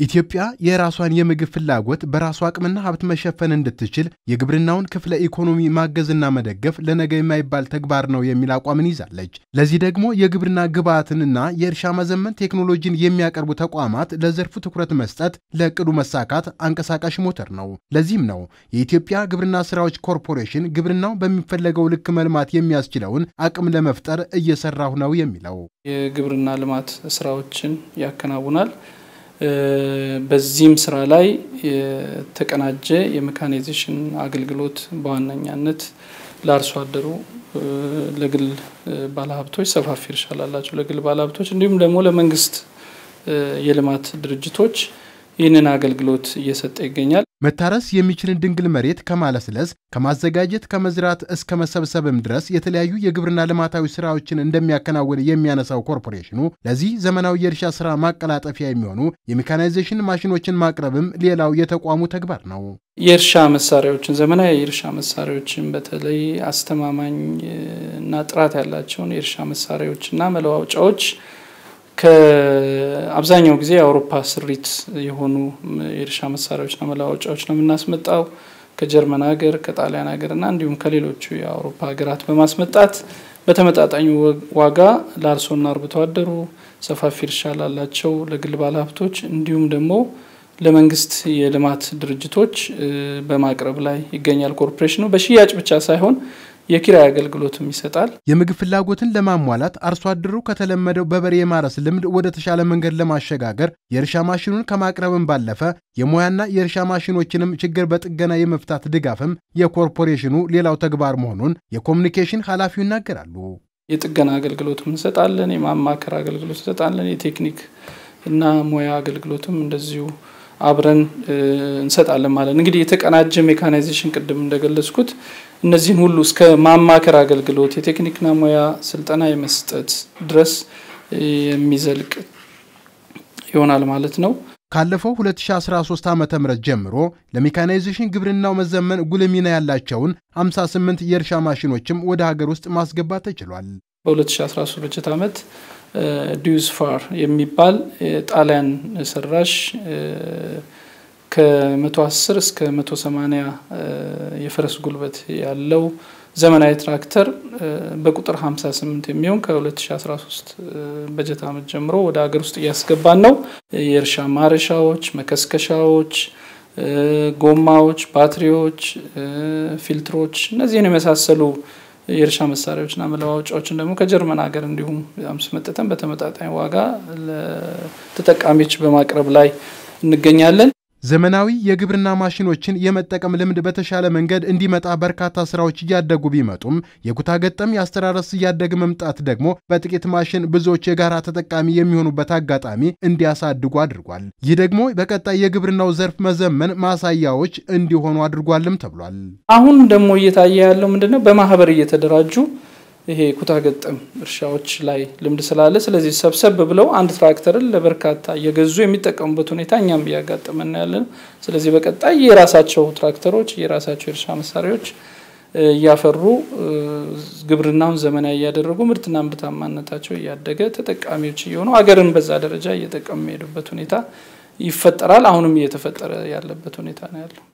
ኢትዮጵያ የራሷን የምግብ ፍላጎት በራሷ አቅምና ሀብት መሸፈን እንድትችል የግብርናውን ክፍለ ኢኮኖሚ ማገዝና መደገፍ ለነገ የማይባል ተግባር ነው የሚል አቋምን ይዛለች። ለዚህ ደግሞ የግብርና ግብዓትንና የእርሻ መዘመን ቴክኖሎጂን የሚያቀርቡ ተቋማት ለዘርፉ ትኩረት መስጠት ለእቅዱ መሳካት አንቀሳቃሽ ሞተር ነው። ለዚህም ነው የኢትዮጵያ ግብርና ስራዎች ኮርፖሬሽን ግብርናው በሚፈለገው ልክ መልማት የሚያስችለውን አቅም ለመፍጠር እየሰራሁ ነው የሚለው። የግብርና ልማት ስራዎችን ያከናውናል። በዚህም ስራ ላይ የተቀናጀ የሜካናይዜሽን አገልግሎት በዋነኛነት ለአርሶ አደሩ፣ ለግል ባለሀብቶች ሰፋፊ እርሻ ላላቸው ለግል ባለሀብቶች እንዲሁም ደግሞ ለመንግስት የልማት ድርጅቶች ይህንን አገልግሎት እየሰጠ ይገኛል። መታረስ የሚችልን ድንግል መሬት ከማለስለስ ከማዘጋጀት ከመዝራት እስከ መሰብሰብም ድረስ የተለያዩ የግብርና ልማታዊ ስራዎችን እንደሚያከናውን የሚያነሳው ኮርፖሬሽኑ ለዚህ ዘመናዊ የእርሻ ስራ ማቀላጠፊያ የሚሆኑ የሜካናይዜሽን ማሽኖችን ማቅረብም ሌላው የተቋሙ ተግባር ነው። የእርሻ መሳሪያዎችን ዘመናዊ የእርሻ መሳሪያዎችን በተለይ አስተማማኝ እና ጥራት ያላቸውን የእርሻ መሳሪያዎችና መለዋወጫዎች ከአብዛኛው ጊዜ የአውሮፓ ስሪት የሆኑ የእርሻ መሳሪያዎችና መለዋወጫዎች ነው የምናስመጣው ከጀርመን ሀገር፣ ከጣሊያን ሀገር እና እንዲሁም ከሌሎቹ የአውሮፓ ሀገራት በማስመጣት በተመጣጣኙ ዋጋ ለአርሶና አርብቶ አደሩ፣ ሰፋፊ እርሻ ላላቸው ለግል ባለሀብቶች እንዲሁም ደግሞ ለመንግስት የልማት ድርጅቶች በማቅረብ ላይ ይገኛል። ኮርፖሬሽኑ በሽያጭ ብቻ ሳይሆን የኪራይ አገልግሎትም ይሰጣል። የምግብ ፍላጎትን ለማሟላት አርሶ አደሩ ከተለመደው በበሬ የማረስ ልምድ ወደ ተሻለ መንገድ ለማሸጋገር የእርሻ ማሽኑን ከማቅረብም ባለፈ የሙያና የእርሻ ማሽኖችንም ችግር በጥገና የመፍታት ድጋፍም የኮርፖሬሽኑ ሌላው ተግባር መሆኑን የኮሚኒኬሽን ኃላፊው ይናገራሉ። የጥገና አገልግሎትም እንሰጣለን፣ የማማከር አገልግሎት እንሰጣለን፣ የቴክኒክ እና ሙያ አገልግሎትም እንደዚሁ አብረን እንሰጣለን ማለት እንግዲህ የተቀናጀ ሜካናይዜሽን ቅድም እንደገለጽኩት እነዚህን ሁሉ እስከ ማማከር አገልግሎት የቴክኒክና ሙያ ስልጠና የመስጠት ድረስ የሚዘልቅ ይሆናል ማለት ነው። ካለፈው 2013 ዓ ም ጀምሮ ለሜካናይዜሽን ግብርናው መዘመን ጉልህ ሚና ያላቸውን 58 የእርሻ ማሽኖችም ወደ ሀገር ውስጥ ማስገባት ተችሏል። በ2013 በጀት ዓመት Deutz-Fahr የሚባል ጣሊያን ሰራሽ ከ110 እስከ 180 የፈረስ ጉልበት ያለው ዘመናዊ ትራክተር በቁጥር 58 የሚሆን ከ2013 በጀት ዓመት ጀምሮ ወደ ሀገር ውስጥ እያስገባን ነው። የእርሻ ማረሻዎች፣ መከስከሻዎች፣ ጎማዎች፣ ባትሪዎች፣ ፊልትሮች እነዚህን የመሳሰሉ የእርሻ መሳሪያዎችና መለዋወጫዎችን ደግሞ ከጀርመን ሀገር እንዲሁም አስመጥተን በተመጣጣኝ ዋጋ ለተጠቃሚዎች በማቅረብ ላይ እንገኛለን። ዘመናዊ የግብርና ማሽኖችን የመጠቀም ልምድ በተሻለ መንገድ እንዲመጣ በርካታ ስራዎች እያደጉ ቢመጡም የኩታ ገጠም የአስተራረስ እያደገ መምጣት ደግሞ በጥቂት ማሽን ብዙዎች የጋራ ተጠቃሚ የሚሆኑበት አጋጣሚ እንዲያሳድጉ አድርጓል። ይህ ደግሞ በቀጣይ የግብርናው ዘርፍ መዘመን ማሳያዎች እንዲሆኑ አድርጓልም ተብሏል። አሁን ደግሞ እየታየ ያለው ምንድነው? በማህበር እየተደራጁ ይሄ ኩታ ገጠም እርሻዎች ላይ ልምድ ስላለ ስለዚህ ሰብሰብ ብለው አንድ ትራክተርን ለበርካታ እየገዙ የሚጠቀሙበት ሁኔታ እኛም እያጋጠመን ያለን። ስለዚህ በቀጣይ የራሳቸው ትራክተሮች የራሳቸው የእርሻ መሳሪያዎች እያፈሩ ግብርናውን ዘመናዊ እያደረጉ ምርትና ምርታማነታቸው እያደገ ተጠቃሚዎች እየሆኑ ሀገርን በዛ ደረጃ እየጠቀሙ የሚሄዱበት ሁኔታ ይፈጠራል። አሁንም እየተፈጠረ ያለበት ሁኔታ ነው ያለው።